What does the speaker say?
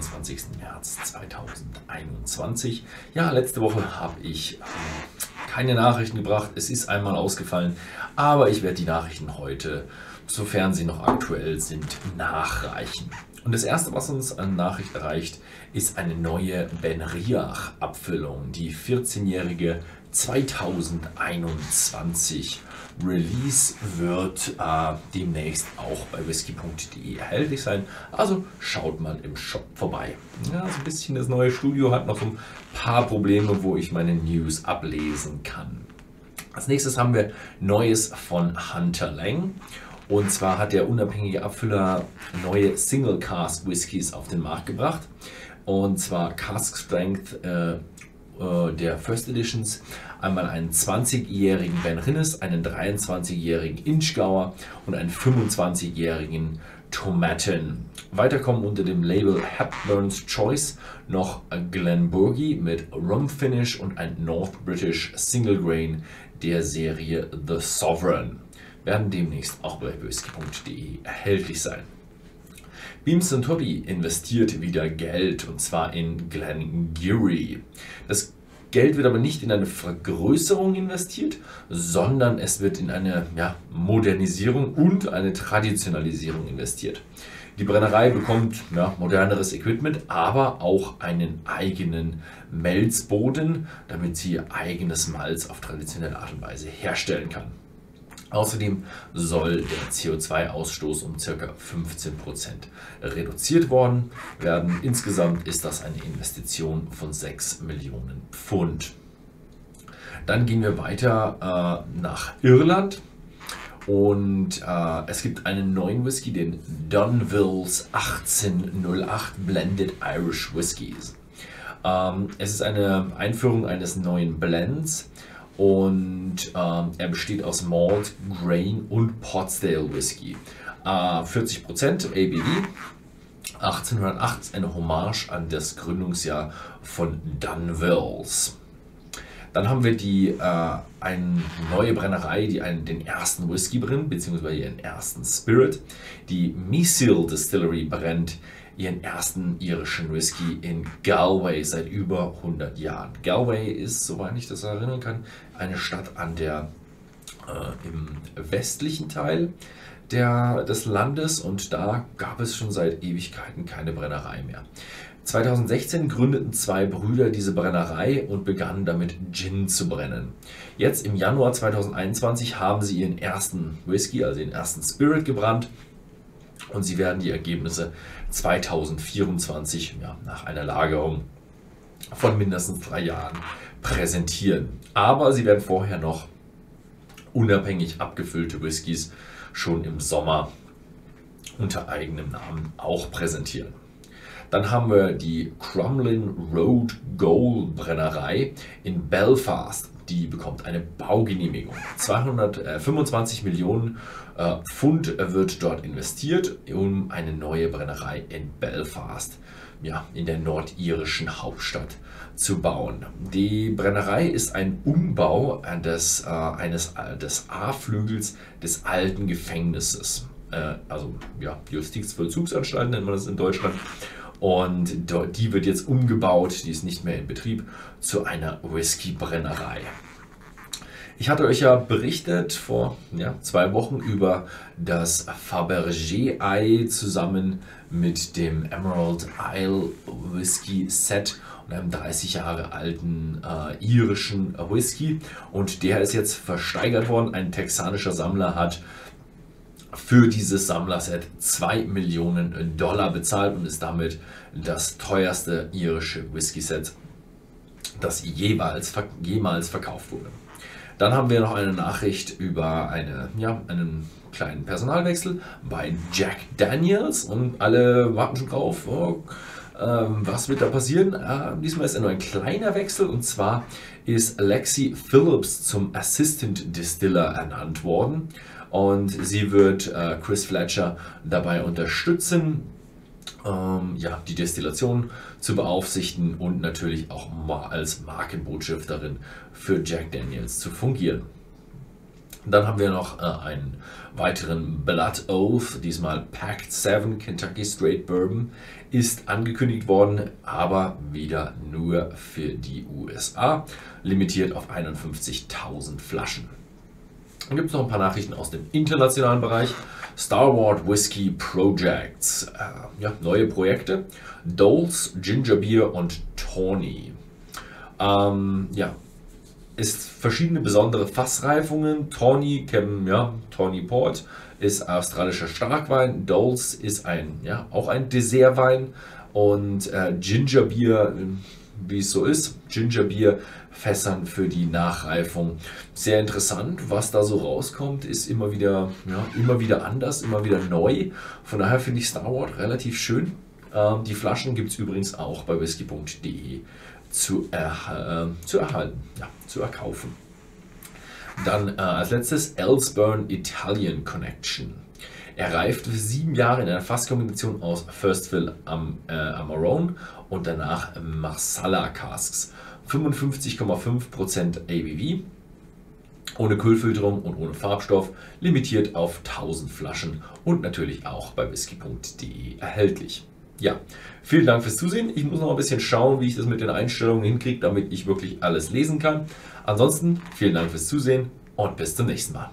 22. März 2021. Ja, letzte Woche habe ich ähm, keine Nachrichten gebracht. Es ist einmal ausgefallen, aber ich werde die Nachrichten heute, sofern sie noch aktuell sind, nachreichen. Und das erste, was uns an Nachricht erreicht, ist eine neue Ben Riach Abfüllung, die 14-jährige 2021 Release wird äh, demnächst auch bei whisky.de erhältlich sein. Also schaut mal im Shop vorbei. Ja, so ein bisschen das neue Studio hat noch ein paar Probleme, wo ich meine News ablesen kann. Als nächstes haben wir Neues von Hunter Lang. Und zwar hat der unabhängige Abfüller neue Single Cask Whiskys auf den Markt gebracht. Und zwar Cask Strength äh, äh, der First Editions einmal einen 20-jährigen Ben Rinnes, einen 23-jährigen Inchgauer und einen 25-jährigen Tomaten. Weiter kommen unter dem Label Hepburn's Choice noch Glenburgie mit Rum Finish und ein North British Single Grain der Serie The Sovereign. Werden demnächst auch bei whisky.de erhältlich sein. Beams Toddy investiert wieder Geld und zwar in Glen Geary. Das Geld wird aber nicht in eine Vergrößerung investiert, sondern es wird in eine ja, Modernisierung und eine Traditionalisierung investiert. Die Brennerei bekommt ja, moderneres Equipment, aber auch einen eigenen Melzboden, damit sie ihr eigenes Malz auf traditionelle Art und Weise herstellen kann. Außerdem soll der CO2-Ausstoß um ca. 15% reduziert worden werden. Insgesamt ist das eine Investition von 6 Millionen Pfund. Dann gehen wir weiter äh, nach Irland. Und äh, es gibt einen neuen Whisky, den Dunvilles 1808 Blended Irish Whiskies. Ähm, es ist eine Einführung eines neuen Blends und ähm, er besteht aus Malt, Grain und Potstale Whisky. Äh, 40% ABV. 1808 ist eine Hommage an das Gründungsjahr von Dunwells. Dann haben wir die, äh, eine neue Brennerei, die einen, den ersten Whisky brennt, beziehungsweise ihren ersten Spirit. Die Meseal Distillery brennt ihren ersten irischen Whisky in Galway seit über 100 Jahren. Galway ist, soweit ich das erinnern kann, eine Stadt an der, äh, im westlichen Teil der, des Landes und da gab es schon seit Ewigkeiten keine Brennerei mehr. 2016 gründeten zwei Brüder diese Brennerei und begannen damit Gin zu brennen. Jetzt im Januar 2021 haben sie ihren ersten Whisky, also den ersten Spirit gebrannt und sie werden die Ergebnisse 2024 ja, nach einer Lagerung von mindestens drei Jahren präsentieren. Aber sie werden vorher noch unabhängig abgefüllte Whiskys schon im Sommer unter eigenem Namen auch präsentieren. Dann haben wir die Crumlin Road Gold Brennerei in Belfast die bekommt eine Baugenehmigung. 225 Millionen äh, Pfund wird dort investiert, um eine neue Brennerei in Belfast, ja, in der nordirischen Hauptstadt zu bauen. Die Brennerei ist ein Umbau des, äh, eines, des A-Flügels des alten Gefängnisses. Äh, also ja, Justizvollzugsanstalt nennt man das in Deutschland. Und die wird jetzt umgebaut, die ist nicht mehr in Betrieb, zu einer Whisky-Brennerei. Ich hatte euch ja berichtet vor ja, zwei Wochen über das Fabergé-Ei zusammen mit dem Emerald Isle Whisky Set und einem 30 Jahre alten äh, irischen Whisky. Und der ist jetzt versteigert worden. Ein texanischer Sammler hat für dieses Sammlerset 2 Millionen Dollar bezahlt und ist damit das teuerste irische Whisky-Set, das jemals, jemals verkauft wurde. Dann haben wir noch eine Nachricht über eine, ja, einen kleinen Personalwechsel bei Jack Daniels und alle warten schon drauf. Oh, ähm, was wird da passieren? Äh, diesmal ist er nur ein kleiner Wechsel und zwar ist Lexi Phillips zum Assistant Distiller ernannt worden und sie wird äh, Chris Fletcher dabei unterstützen, ähm, ja, die Destillation zu beaufsichten und natürlich auch mal als Markenbotschafterin für Jack Daniels zu fungieren. Dann haben wir noch äh, einen weiteren Blood Oath, diesmal Pact 7 Kentucky Straight Bourbon, ist angekündigt worden, aber wieder nur für die USA, limitiert auf 51.000 Flaschen. Dann gibt es noch ein paar Nachrichten aus dem internationalen Bereich. Star Wars Whiskey Projects, äh, ja, neue Projekte, Doles, Ginger Beer und Tawny. Ähm, ja, ist verschiedene besondere Fassreifungen. Tawny, ja, Tawny Port ist australischer Starkwein. Doles ist ein, ja, auch ein Dessertwein. Und äh, Ginger Beer, wie es so ist, Ginger Beer Fässern für die Nachreifung. Sehr interessant, was da so rauskommt, ist immer wieder, ja, immer wieder anders, immer wieder neu. Von daher finde ich Star Wars relativ schön. Ähm, die Flaschen gibt es übrigens auch bei whisky.de zu, er, äh, zu erhalten, ja, zu erkaufen. Dann äh, als letztes Elsburn Italian Connection. Er reift für sieben Jahre in einer Fasskombination aus First Fill am äh, Amarone und danach Marsala Casks. 55,5% ABV, ohne Kühlfilterung und ohne Farbstoff, limitiert auf 1000 Flaschen und natürlich auch bei whisky.de erhältlich. Ja, vielen Dank fürs Zusehen. Ich muss noch ein bisschen schauen, wie ich das mit den Einstellungen hinkriege, damit ich wirklich alles lesen kann. Ansonsten vielen Dank fürs Zusehen und bis zum nächsten Mal.